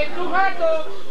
¡En tu gato!